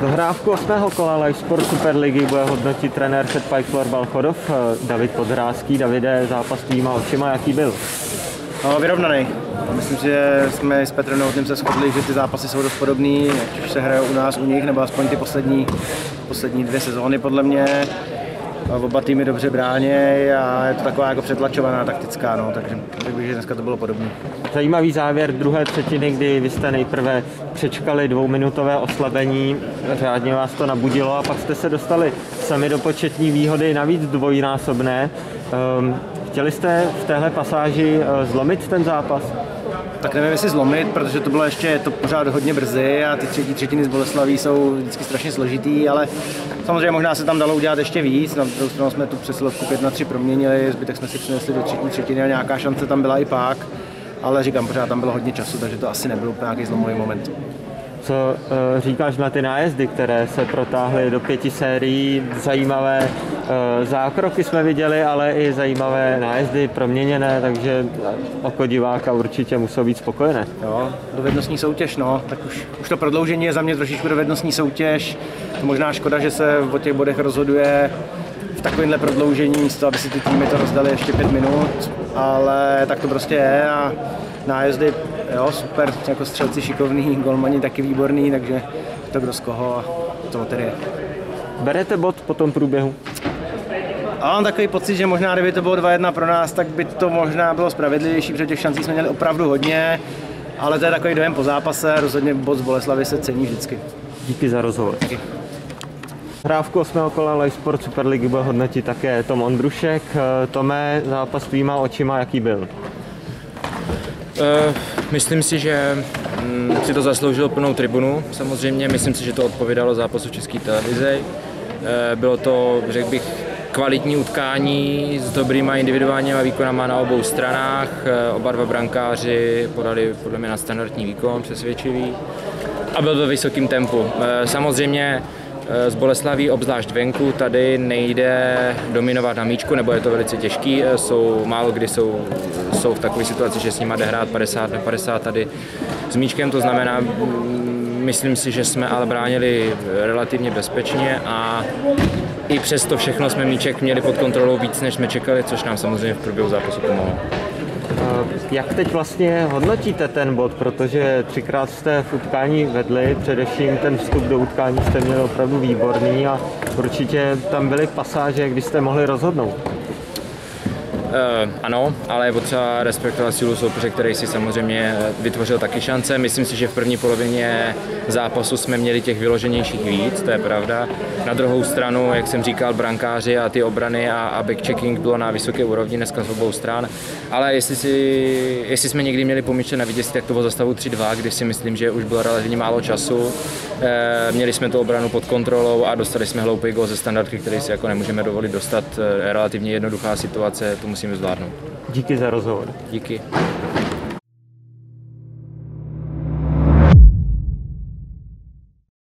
Hrávku 8. kola Live Sport Superligy bude hodnotit trenér Pike Florbal Chodov David Podrázký. Davide, zápas tvýma očima, jaký byl? No, vyrovnaný. Myslím, že jsme s Petrem Novotným se shodli, že ty zápasy jsou dost podobný, ať už se hrají u nás, u nich, nebo aspoň ty poslední, poslední dvě sezóny podle mě. Oba týmy dobře bráně a je to taková jako přetlačovaná taktická, no, takže bych, že dneska to bylo podobné. Zajímavý závěr druhé třetiny, kdy vy jste nejprve přečkali dvouminutové oslabení, řádně vás to nabudilo a pak jste se dostali sami do početní výhody, navíc dvojnásobné. Um, chtěli jste v téhle pasáži uh, zlomit ten zápas? Tak nevím, jestli zlomit, protože to bylo ještě to pořád hodně brzy a ty třetí třetiny z Boleslaví jsou vždycky strašně složitý, ale samozřejmě možná se tam dalo udělat ještě víc. Na druhou stranu jsme tu přesilovku 5 na 3 proměnili, zbytek jsme si přinesli do třetí třetiny a nějaká šance tam byla i pak. Ale říkám, pořád tam bylo hodně času, takže to asi nebyl nějaký zlomový moment. Co uh, říkáš na ty nájezdy, které se protáhly do pěti sérií? Zajímavé zákroky jsme viděli, ale i zajímavé nájezdy proměněné, takže oko diváka určitě muselo být spokojené. Jo, dovednostní soutěž, no, tak už, už to prodloužení je za mě trošičku dovednostní soutěž. To možná škoda, že se o těch bodech rozhoduje v takovémhle prodloužení místo, aby si ty týmy to rozdali ještě pět minut, ale tak to prostě je a nájezdy jo, super, jako střelci šikovný, golmani taky výborný, takže to kdo z koho a to tedy je. Berete bod po tom průběhu? A mám takový pocit, že možná kdyby to bylo 2-1 pro nás, tak by to možná bylo spravedlivější, protože těch šancí jsme měli opravdu hodně, ale to je takový dojem po zápase, rozhodně bod z Boleslavy se cení vždycky. Díky za rozhovor. Díky. Hrávku 8. kola Live Sport Superligy bude hodnotit také Tom Ondrušek. Tome, zápas tvýma očima, jaký byl? Uh, myslím si, že um, si to zasloužil plnou tribunu. Samozřejmě myslím si, že to odpovídalo zápasu České televize. Uh, bylo to, řekl bych, kvalitní utkání s dobrýma individuálníma výkonama na obou stranách. Uh, oba dva brankáři podali podle mě na standardní výkon, přesvědčivý. A byl ve vysokém tempu. Samozřejmě Eh, z Boleslaví, obzvlášť venku, tady nejde dominovat na míčku, nebo je to velice těžký. Eh, jsou, málo kdy jsou, jsou v takové situaci, že s nimi jde hrát 50 na 50 tady s míčkem, to znamená, myslím si, že jsme ale bránili relativně bezpečně a i přesto všechno jsme míček měli pod kontrolou víc, než jsme čekali, což nám samozřejmě v průběhu zápasu pomohlo. Jak teď vlastně hodnotíte ten bod, protože třikrát jste v utkání vedli, především ten vstup do utkání jste měli opravdu výborný a určitě tam byly pasáže, kdy jste mohli rozhodnout. Uh, ano, ale je potřeba respektovat sílu soupeře, který si samozřejmě vytvořil taky šance. Myslím si, že v první polovině zápasu jsme měli těch vyloženějších víc, to je pravda. Na druhou stranu, jak jsem říkal, brankáři a ty obrany a, a backchecking bylo na vysoké úrovni dneska z obou stran. Ale jestli, si, jestli jsme někdy měli pomýšlet na vítězství, tak to bylo za stavu 3-2, kdy si myslím, že už bylo relativně málo času. E, měli jsme tu obranu pod kontrolou a dostali jsme hloupý gol ze standardky, který si jako nemůžeme dovolit dostat. Relativně jednoduchá situace, to musíme zvládnout. Díky za rozhovor. Díky.